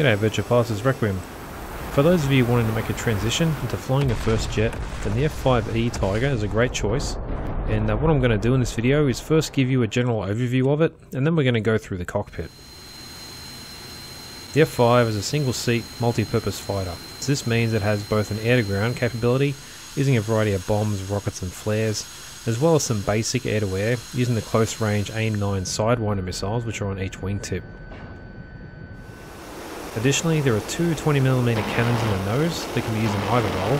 G'day Virtual Pilots Requiem. For those of you wanting to make a transition into flying a first jet, then the F5E Tiger is a great choice. And uh, what I'm going to do in this video is first give you a general overview of it, and then we're going to go through the cockpit. The F5 is a single seat, multi-purpose fighter. So this means it has both an air-to-ground capability, using a variety of bombs, rockets and flares, as well as some basic air-to-air, using the close-range AIM-9 Sidewinder missiles which are on each wingtip. Additionally, there are two 20mm cannons in the nose that can be used in either role,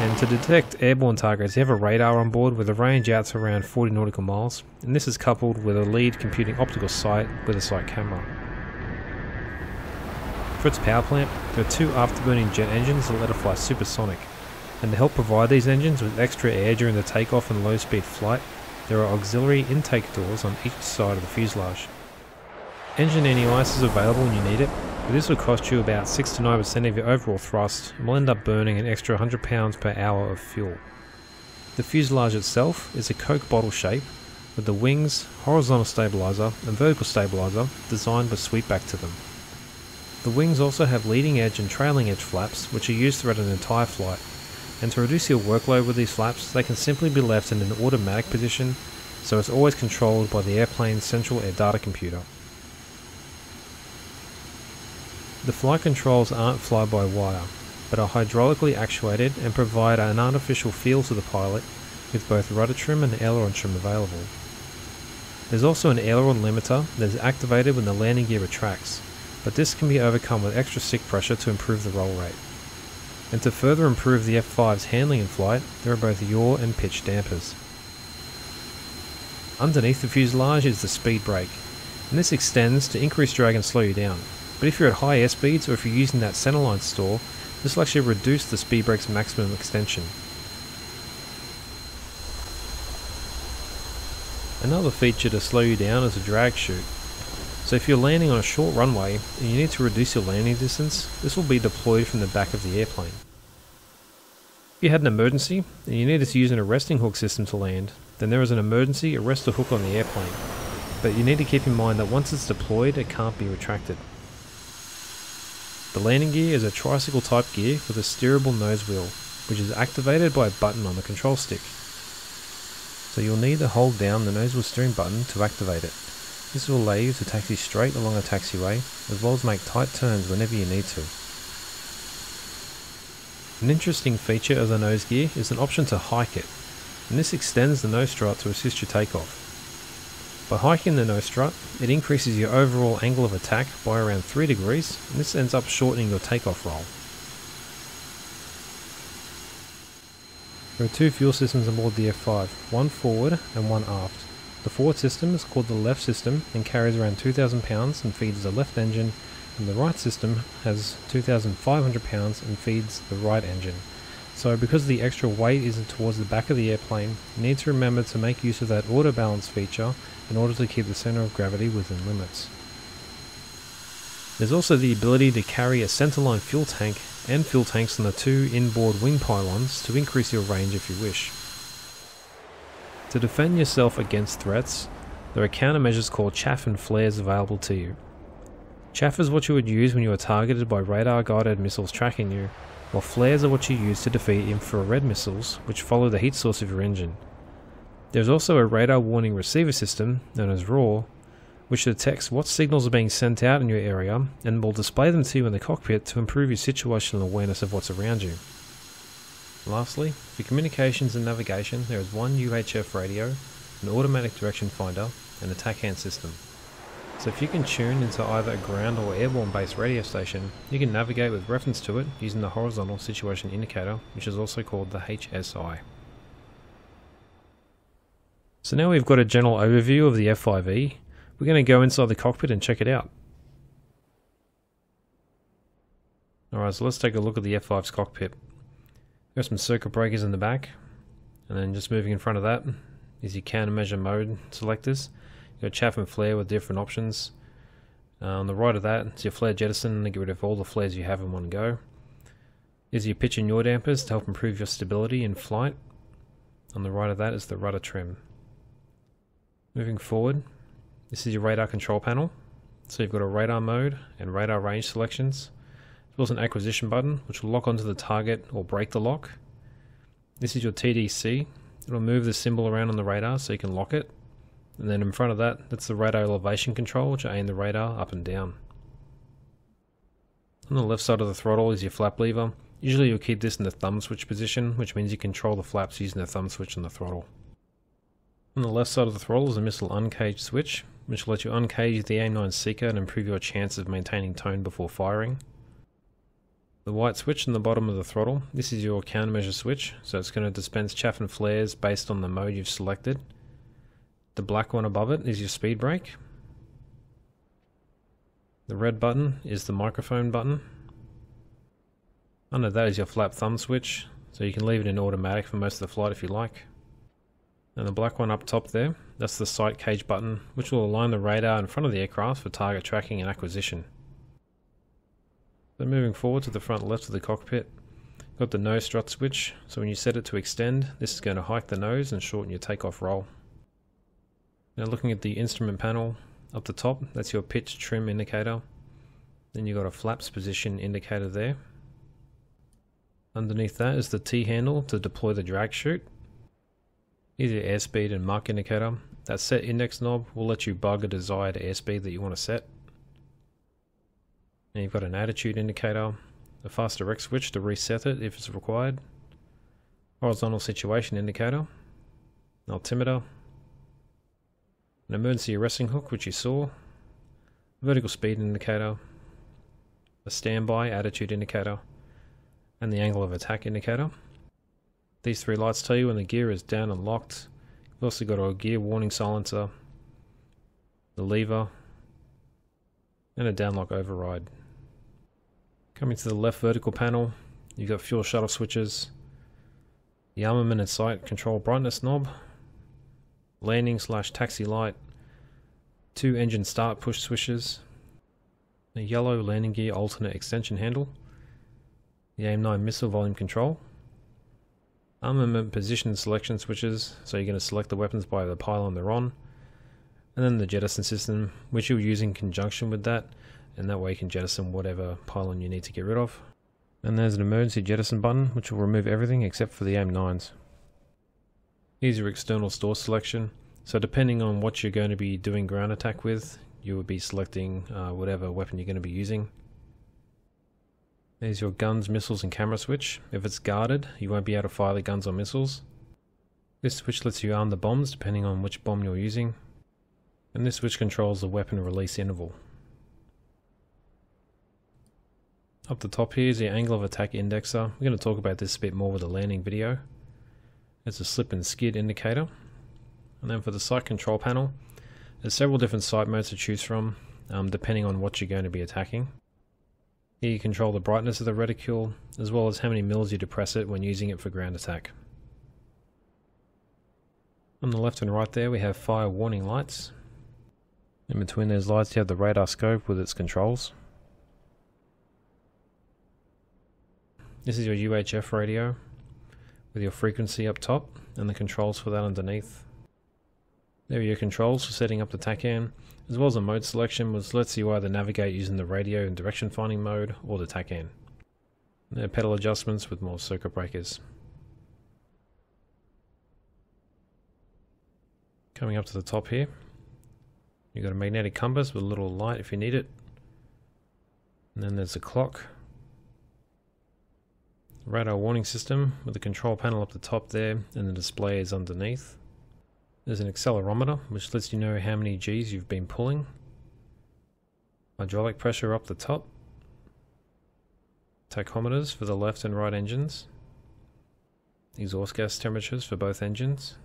and to detect airborne targets you have a radar on board with a range out to around 40 nautical miles, and this is coupled with a lead computing optical sight with a sight camera. For its power plant, there are two afterburning jet engines that let it fly supersonic, and to help provide these engines with extra air during the takeoff and low speed flight, there are auxiliary intake doors on each side of the fuselage. Engine anti-ice is available when you need it, this will cost you about 6 to 9% of your overall thrust and will end up burning an extra 100 pounds per hour of fuel. The fuselage itself is a Coke bottle shape with the wings, horizontal stabilizer and vertical stabilizer designed with sweepback to them. The wings also have leading edge and trailing edge flaps which are used throughout an entire flight and to reduce your workload with these flaps they can simply be left in an automatic position so it's always controlled by the airplane's central air data computer. The flight controls aren't fly-by-wire, but are hydraulically actuated and provide an artificial feel to the pilot with both rudder trim and aileron trim available. There's also an aileron limiter that is activated when the landing gear retracts, but this can be overcome with extra stick pressure to improve the roll rate. And to further improve the F5's handling in flight, there are both yaw and pitch dampers. Underneath the fuselage is the speed brake, and this extends to increase drag and slow you down. But if you're at high airspeeds or if you're using that centerline store, this will actually reduce the speed brake's maximum extension. Another feature to slow you down is a drag chute. So if you're landing on a short runway and you need to reduce your landing distance, this will be deployed from the back of the airplane. If you had an emergency and you needed to use an arresting hook system to land, then there is an emergency arrestor hook on the airplane. But you need to keep in mind that once it's deployed, it can't be retracted. The landing gear is a tricycle type gear with a steerable nose wheel, which is activated by a button on the control stick. So you'll need to hold down the nose wheel steering button to activate it. This will allow you to taxi straight along a taxiway, as well as make tight turns whenever you need to. An interesting feature of the nose gear is an option to hike it, and this extends the nose strut to assist your takeoff. By hiking the nose strut, it increases your overall angle of attack by around 3 degrees, and this ends up shortening your takeoff roll. There are two fuel systems on board the F5, one forward and one aft. The forward system is called the left system and carries around 2,000 pounds and feeds the left engine, and the right system has 2,500 pounds and feeds the right engine. So because the extra weight isn't towards the back of the airplane, you need to remember to make use of that auto balance feature in order to keep the center of gravity within limits. There's also the ability to carry a centerline fuel tank and fuel tanks on the two inboard wing pylons to increase your range if you wish. To defend yourself against threats, there are countermeasures called chaff and flares available to you. Chaff is what you would use when you are targeted by radar guided missiles tracking you, while flares are what you use to defeat infrared missiles which follow the heat source of your engine. There's also a radar warning receiver system, known as RWR, which detects what signals are being sent out in your area and will display them to you in the cockpit to improve your situational awareness of what's around you. Lastly, for communications and navigation, there is one UHF radio, an automatic direction finder, and a TACAN system. So if you can tune into either a ground or airborne based radio station, you can navigate with reference to it using the horizontal situation indicator, which is also called the HSI. So now we've got a general overview of the F5E, we're going to go inside the cockpit and check it out. Alright, so let's take a look at the F5's cockpit. Got some circuit breakers in the back, and then just moving in front of that is your countermeasure mode selectors. Got chaff and flare with different options. Uh, on the right of that, it's your flare jettison to get rid of all the flares you have in one go. Is your pitch and yaw dampers to help improve your stability in flight. On the right of that is the rudder trim. Moving forward, this is your radar control panel. So you've got a radar mode and radar range selections. There's also an acquisition button which will lock onto the target or break the lock. This is your TDC. It'll move the symbol around on the radar so you can lock it. And then in front of that, that's the radar elevation control which will aim the radar up and down. On the left side of the throttle is your flap lever. Usually you'll keep this in the thumb switch position, which means you control the flaps using the thumb switch on the throttle. On the left side of the throttle is a missile uncage switch, which will let you uncage the AIM-9 seeker and improve your chance of maintaining tone before firing. The white switch in the bottom of the throttle, this is your countermeasure switch, so it's going to dispense chaff and flares based on the mode you've selected. The black one above it is your speed brake. The red button is the microphone button. Under that is your flap thumb switch, so you can leave it in automatic for most of the flight if you like. And the black one up top there, that's the sight cage button, which will align the radar in front of the aircraft for target tracking and acquisition. So moving forward to the front left of the cockpit, got the nose strut switch, so when you set it to extend, this is going to hike the nose and shorten your takeoff roll. Now looking at the instrument panel, up the top, that's your pitch trim indicator. Then you've got a flaps position indicator there. Underneath that is the T handle to deploy the drag chute. Here's your airspeed and Mach indicator. That set index knob will let you bug a desired airspeed that you want to set. And you've got an attitude indicator, a fast erect switch to reset it if it's required, horizontal situation indicator, altimeter, an emergency arresting hook which you saw, vertical speed indicator, a standby attitude indicator, and the angle of attack indicator. These three lights tell you when the gear is down and locked. You've also got a gear warning silencer, the lever, and a downlock override. Coming to the left vertical panel, you've got fuel shuttle switches, the armament and sight control brightness knob, landing slash taxi light, two engine start push switches, a yellow landing gear alternate extension handle, the AIM-9 missile volume control, armament position selection switches, so you're going to select the weapons by the pylon they're on, and then the jettison system, which you'll use in conjunction with that, and that way you can jettison whatever pylon you need to get rid of. And there's an emergency jettison button, which will remove everything except for the AIM-9s. Here's your external store selection. So depending on what you're going to be doing ground attack with, you would be selecting uh, whatever weapon you're going to be using. There's your guns, missiles and camera switch. If it's guarded, you won't be able to fire the guns or missiles. This switch lets you arm the bombs depending on which bomb you're using. And this switch controls the weapon release interval. Up the top here is the angle of attack indexer. We're going to talk about this a bit more with the landing video. It's a slip and skid indicator. And then for the sight control panel, there's several different sight modes to choose from, um, depending on what you're going to be attacking. Here you control the brightness of the reticule, as well as how many mils you depress it when using it for ground attack. On the left and right there we have fire warning lights. In between those lights you have the radar scope with its controls. This is your UHF radio with your frequency up top and the controls for that underneath. There are your controls for setting up the TACAN, as well as a mode selection which lets you either navigate using the radio and direction finding mode or the TACAN. There are pedal adjustments with more circuit breakers. Coming up to the top here, you've got a magnetic compass with a little light if you need it. And then there's a clock radar warning system with the control panel up the top there and the display is underneath. There's an accelerometer which lets you know how many G's you've been pulling. Hydraulic pressure up the top. Tachometers for the left and right engines. Exhaust gas temperatures for both engines.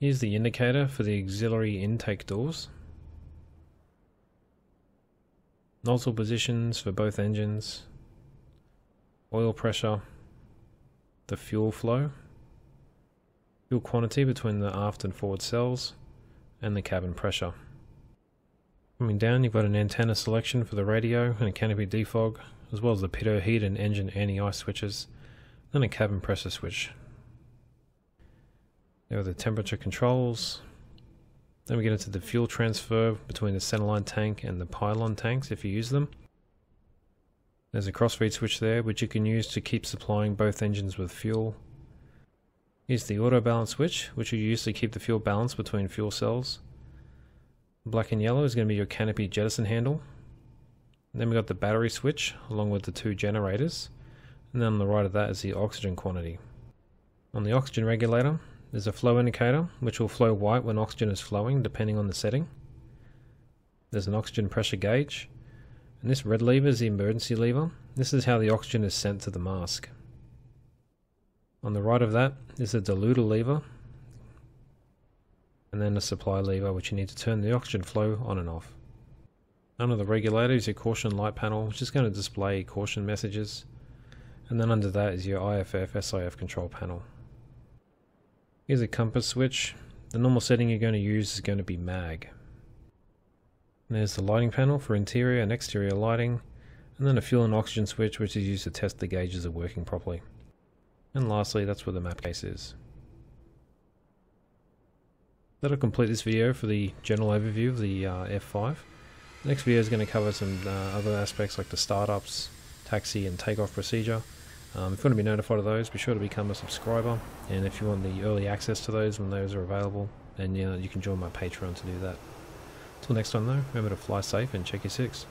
Here's the indicator for the auxiliary intake doors. Nozzle positions for both engines oil pressure, the fuel flow, fuel quantity between the aft and forward cells, and the cabin pressure. Coming down, you've got an antenna selection for the radio and a canopy defog, as well as the pitot heat and engine anti-ice switches, and a cabin pressure switch. There are the temperature controls, Then we get into the fuel transfer between the centerline tank and the pylon tanks if you use them. There's a crossfeed switch there which you can use to keep supplying both engines with fuel. Here's the auto balance switch which you use to keep the fuel balanced between fuel cells. Black and yellow is going to be your canopy jettison handle. then we got the battery switch along with the two generators. And then on the right of that is the oxygen quantity. On the oxygen regulator, there's a flow indicator, which will flow white when oxygen is flowing, depending on the setting. There's an oxygen pressure gauge, and this red lever is the emergency lever. This is how the oxygen is sent to the mask. On the right of that is a diluter lever, and then a supply lever, which you need to turn the oxygen flow on and off. Under the regulator is your caution light panel, which is going to display caution messages, and then under that is your IFF SIF control panel. Here's a compass switch. The normal setting you're going to use is going to be mag. There's the lighting panel for interior and exterior lighting, and then a fuel and oxygen switch which is used to test the gauges are working properly. And lastly, that's where the map case is. That'll complete this video for the general overview of the uh, F5. The next video is going to cover some uh, other aspects like the startups, taxi and takeoff procedure, um, if you want to be notified of those, be sure to become a subscriber. And if you want the early access to those when those are available, then you, know, you can join my Patreon to do that. Till next time though, remember to fly safe and check your six.